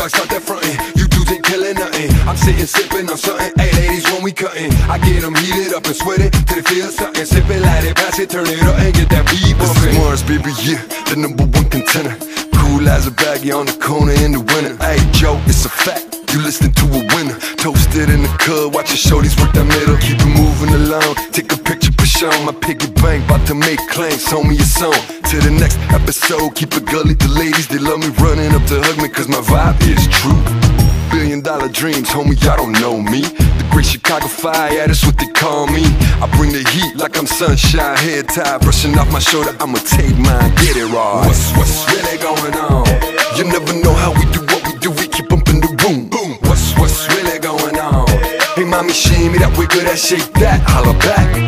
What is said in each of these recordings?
I start that frontin'. You dudes ain't killin' nothing. I'm sittin' sippin' on something. Hey ladies, when we cutting, I get them heated up and sweated till they feel something. Sippin' like it, pass it, turn it up and get that beat bumpin'. This is Marz, baby, yeah, the number one contender. Cool as a baggy on the corner in the winter. Hey Joe, it's a fact. You listen to a winner, toasted in the club, show. shorties work that middle. Keep it moving along, take a pic push on my piggy bank. About to make claims, homie, it's on. To the next episode, keep it gully. The ladies, they love me running up to hug me, cause my vibe is true. Billion dollar dreams, homie, y'all don't know me. The great Chicago fire, yeah, that's what they call me. I bring the heat like I'm sunshine, head tied, brushing off my shoulder. I'ma take mine, get it right. What's, what's really going on? You never know how we do what we do, we keep bumping the boom. Boom. What's, what's really going on? Hey, mommy, shimmy that wiggle, that shake that, holla back.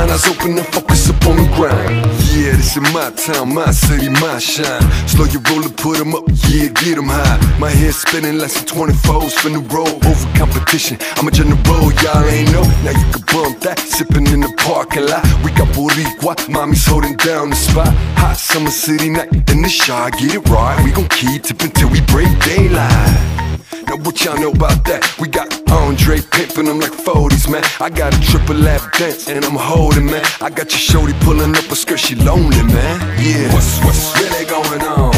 Mind, eyes open and focus up on the grind. Yeah, this is my town, my city, my shine. Slow your roller, put 'em up, yeah, get 'em high. My head spinning like some 24s, finna roll over competition. I'm a general, y'all ain't know. Now you can bump that, sipping in the parking lot. We got Boricua, mommy's holding down the spot. Hot summer city night in the shot, get it right. We gon' keep tipping till we break daylight. Now what y'all know about that? We got Andre pimping them like 40s, man. I got a triple lap dance and I'm holding, man. I got your shorty pulling up a skirt, she lonely, man. Yeah. What's, what's really going on?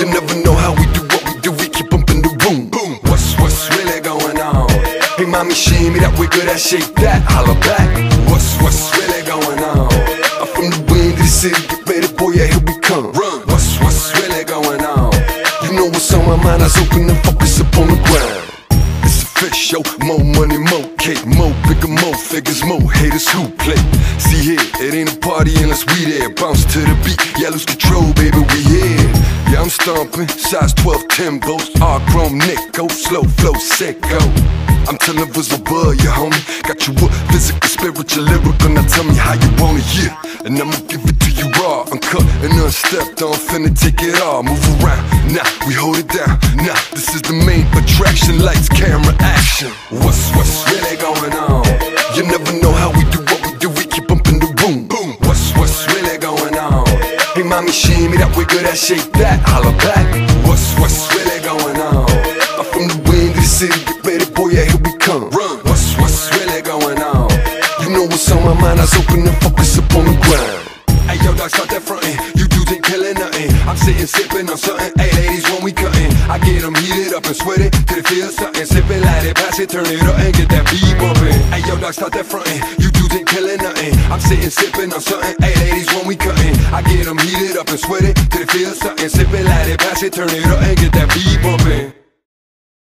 You never know how we do what we do, we keep bumping the boom. Boom. What's, what's really going on? Hey, mommy, shimmy that wiggle, that shake that, holla back. What's, what's really going on? I'm from the wind of the city, get ready, boy, yeah, here we come. Run. What's, what's really going on? You know what's on my mind, eyes open and focus up show, more money, more cake, more bigger, more figures, more haters who play. See here, it ain't a party unless we there. Bounce to the beat, yeah, lose control, baby, we here. Yeah, I'm stomping, size 12 Timbos, all chrome Nico, slow flow, sicko. I'm telling what bud, you homie. Got you up, physical, spiritual, lyrical. Now tell me how you want it, yeah. And I'ma give it to you raw, uncut and unstepped. I'm finna take it all, move around. Nah, we hold it down. Nah, this is the main attraction. Lights, camera, action. Really going on? Hey, mommy, shimmy that wiggle, that shake that, holla back. What's, what's really going on? I'm from the wind the city, get ready, boy, yeah, here we come. Run. What's, what's really going on? You know what's on my mind, eyes open and focus up on the ground. Hey yo, dog, start that frontin'. You I'm sitting sipping on something. Hey ladies, when we cutting, I get them heated up and sweaty till they feel something. Sipping, light it, pass it, turn it up and get that beat bumping. Hey yo, dog, start that frontin'. You dudes ain't killing nothing. I'm sitting sipping on something. Hey ladies, when we cutting, I get them heated up and sweaty till they feel something. Sipping, light it, pass it, turn it up and get that beat bumping.